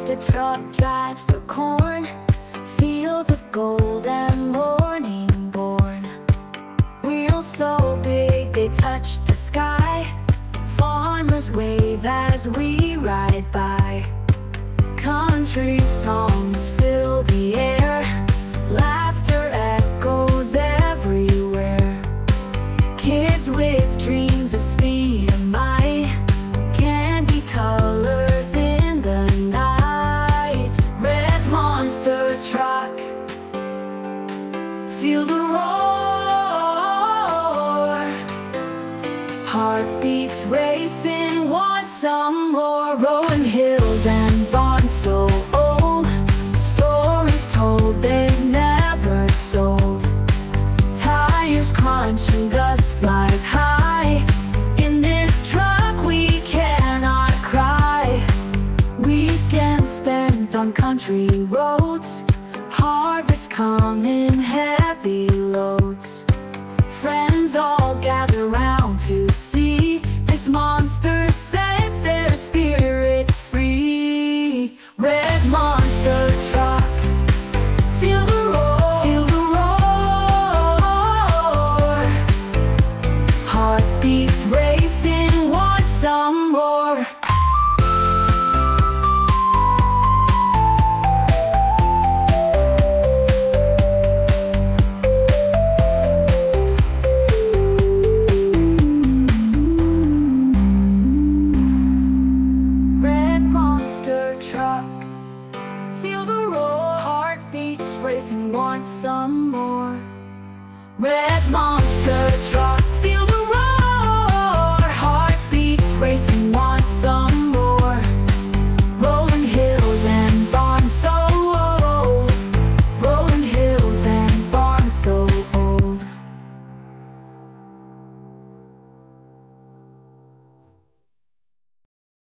monster truck drives the corn. Fields of gold and morning born. Wheels so big they touch the sky. Farmers wave as we ride by. Country Heartbeats racing, want some more Rolling hills and barns so old. Stories told they've never sold. Tires crunch and dust flies high. In this truck we cannot cry. Weekends spent on country roads Harvest come monster truck. Feel the roar, feel the roar. Heartbeats racing, want some more racing, want some more. Red monster